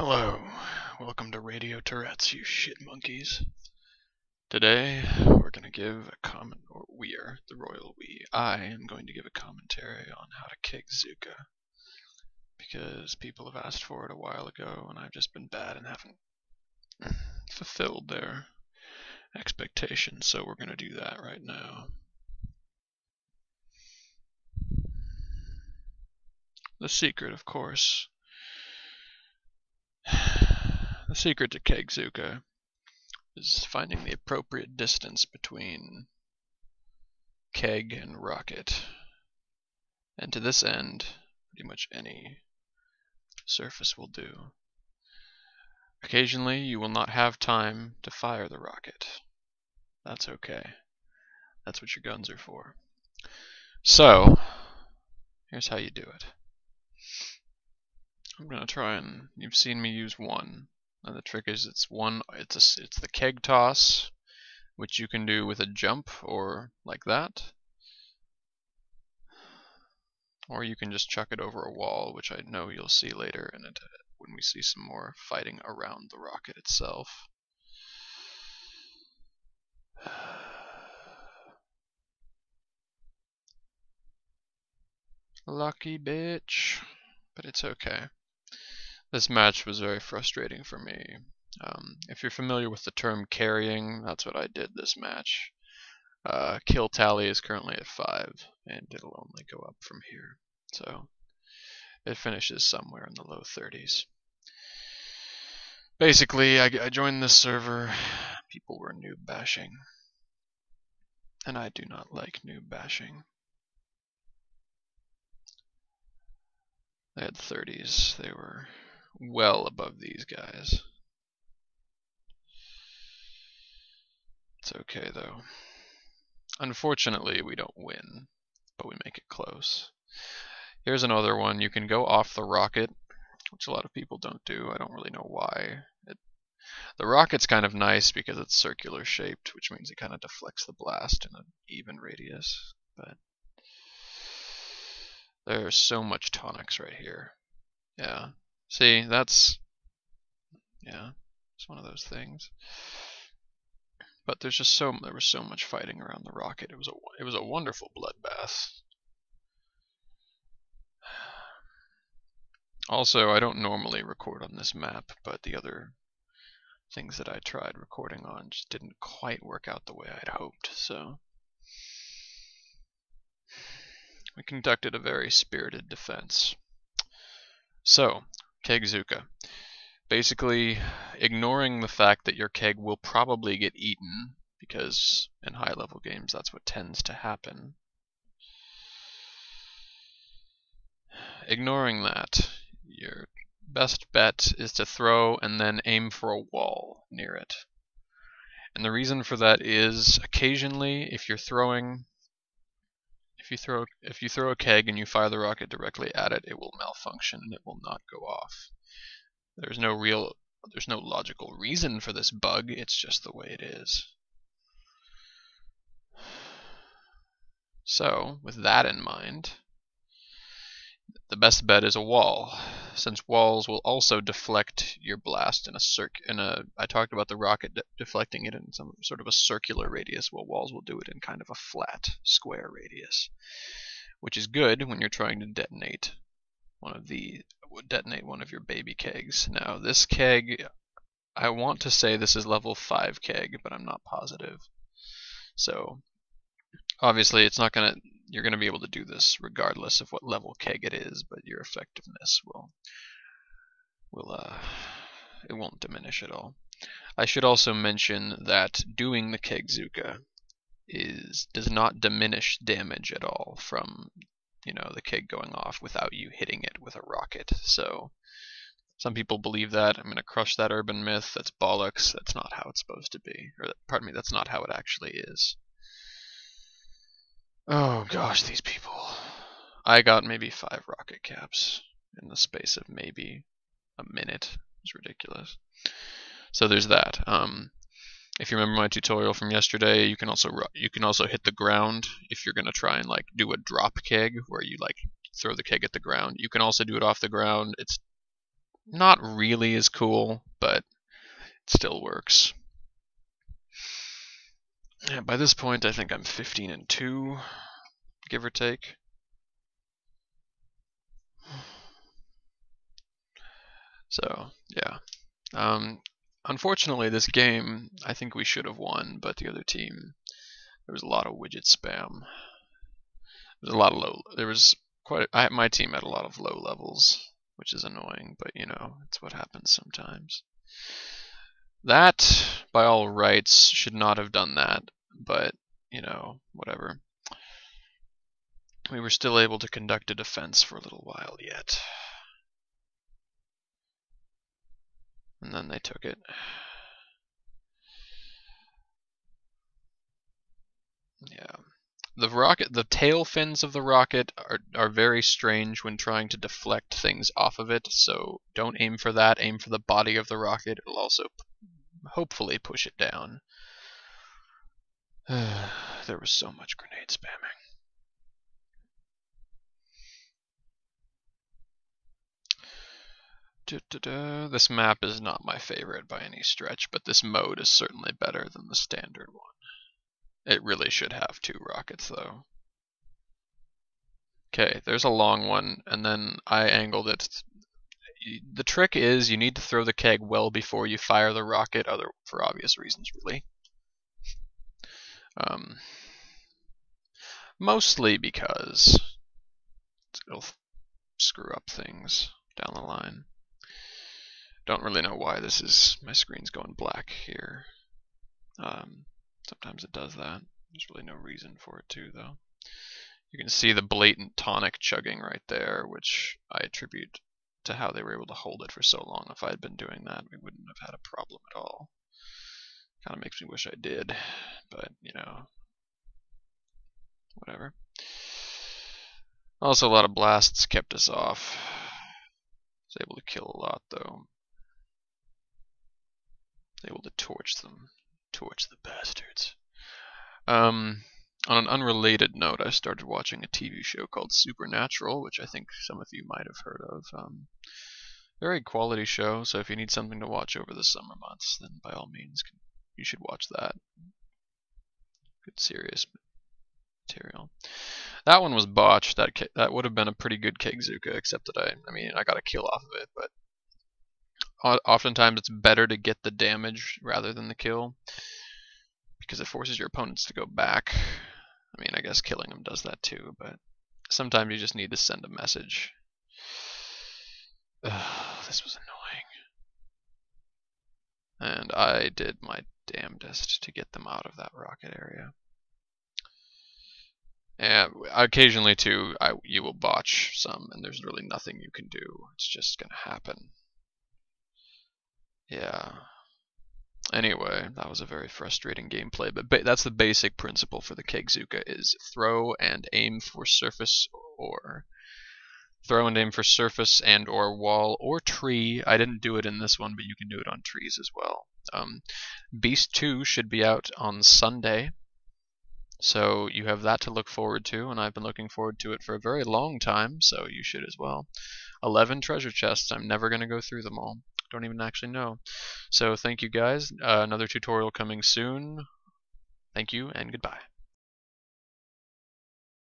Hello, welcome to Radio Tourette's, you shit monkeys. Today, we're to give a comment, or we are, the royal we, I am going to give a commentary on how to Kegzooka. Because people have asked for it a while ago, and I've just been bad and haven't fulfilled their expectations, so we're to do that right now. The secret, of course. The secret to Kegzooka is finding the appropriate distance between keg and rocket. And to this end, pretty much any surface will do. Occasionally, you will not have time to fire the rocket. That's okay. That's what your guns are for. So, here's how you do it. I'm gonna try and you've seen me use one. And the trick is it's one it's a, it's the keg toss, which you can do with a jump or like that. Or you can just chuck it over a wall, which I know you'll see later in it when we see some more fighting around the rocket itself. Lucky bitch. But it's okay. This match was very frustrating for me. Um, if you're familiar with the term carrying, that's what I did this match. Uh, kill tally is currently at 5, and it'll only go up from here. So it finishes somewhere in the low 30s. Basically, I, I joined this server, people were noob bashing, and I do not like noob bashing. They had 30s, they were well above these guys. It's okay though. Unfortunately, we don't win, but we make it close. Here's another one. You can go off the rocket, which a lot of people don't do. I don't really know why. It, the rocket's kind of nice because it's circular shaped, which means it kind of deflects the blast in an even radius. But there's so much tonics right here. Yeah, See, that's yeah, it's one of those things. But there's just so there was so much fighting around the rocket. It was a it was a wonderful bloodbath. Also, I don't normally record on this map, but the other things that I tried recording on just didn't quite work out the way I'd hoped, so we conducted a very spirited defense. So, Kegzooka. Basically, ignoring the fact that your keg will probably get eaten, because in high level games that's what tends to happen. Ignoring that, your best bet is to throw and then aim for a wall near it. And the reason for that is occasionally if you're throwing if you throw if you throw a keg and you fire the rocket directly at it, it will malfunction and it will not go off. There's no real there's no logical reason for this bug, it's just the way it is. So, with that in mind, the best bet is a wall, since walls will also deflect your blast in a circ. In a, I talked about the rocket de deflecting it in some sort of a circular radius, while walls will do it in kind of a flat, square radius, which is good when you're trying to detonate one of the detonate one of your baby kegs. Now, this keg, I want to say this is level five keg, but I'm not positive. So, obviously, it's not gonna you're going to be able to do this regardless of what level keg it is, but your effectiveness will will uh, it won't diminish at all. I should also mention that doing the Kegzooka is does not diminish damage at all from you know the keg going off without you hitting it with a rocket. So some people believe that. I'm going to crush that urban myth. That's bollocks. That's not how it's supposed to be. Or pardon me, that's not how it actually is. Oh gosh, these people. I got maybe five rocket caps in the space of maybe a minute. It's ridiculous. So there's that. Um, if you remember my tutorial from yesterday, you can also you can also hit the ground if you're gonna try and like do a drop keg where you like throw the keg at the ground. You can also do it off the ground. It's not really as cool, but it still works. Yeah, by this point, I think I'm 15 and 2, give or take. So, yeah. Um, unfortunately, this game, I think we should have won, but the other team, there was a lot of widget spam. There was a lot of low, there was quite, I, my team had a lot of low levels, which is annoying, but you know, it's what happens sometimes. That, by all rights, should not have done that, but, you know, whatever. We were still able to conduct a defense for a little while yet. And then they took it. Yeah. The rocket, the tail fins of the rocket are, are very strange when trying to deflect things off of it, so don't aim for that, aim for the body of the rocket. It'll also hopefully push it down. there was so much grenade spamming. This map is not my favorite by any stretch, but this mode is certainly better than the standard one. It really should have two rockets though. Okay, there's a long one, and then I angled it. The trick is you need to throw the keg well before you fire the rocket, other for obvious reasons, really. Um, mostly because it'll screw up things down the line. Don't really know why this is, my screen's going black here. Um, sometimes it does that. There's really no reason for it to, though. You can see the blatant tonic chugging right there, which I attribute to how they were able to hold it for so long. If I had been doing that, we wouldn't have had a problem at all. Kind of makes me wish I did, but, you know, whatever. Also, a lot of blasts kept us off. Was able to kill a lot, though able to torch them. Torch the bastards. Um, on an unrelated note, I started watching a TV show called Supernatural, which I think some of you might have heard of. Um, very quality show, so if you need something to watch over the summer months, then by all means, you should watch that. Good, serious material. That one was botched. That that would have been a pretty good Kegzooka, except that I, I mean, I got a kill off of it, but oftentimes it's better to get the damage rather than the kill because it forces your opponents to go back. I mean, I guess killing them does that too, but sometimes you just need to send a message. Ugh, this was annoying. And I did my damnedest to get them out of that rocket area. And occasionally too, I, you will botch some, and there's really nothing you can do. It's just gonna happen. Yeah. Anyway, that was a very frustrating gameplay, but ba that's the basic principle for the Kegzooka is throw and aim for surface or throw and aim for surface and or wall or tree. I didn't do it in this one, but you can do it on trees as well. Um, Beast 2 should be out on Sunday, so you have that to look forward to, and I've been looking forward to it for a very long time, so you should as well. 11 treasure chests, I'm never going to go through them all don't even actually know. So thank you guys. Uh, another tutorial coming soon. Thank you and goodbye.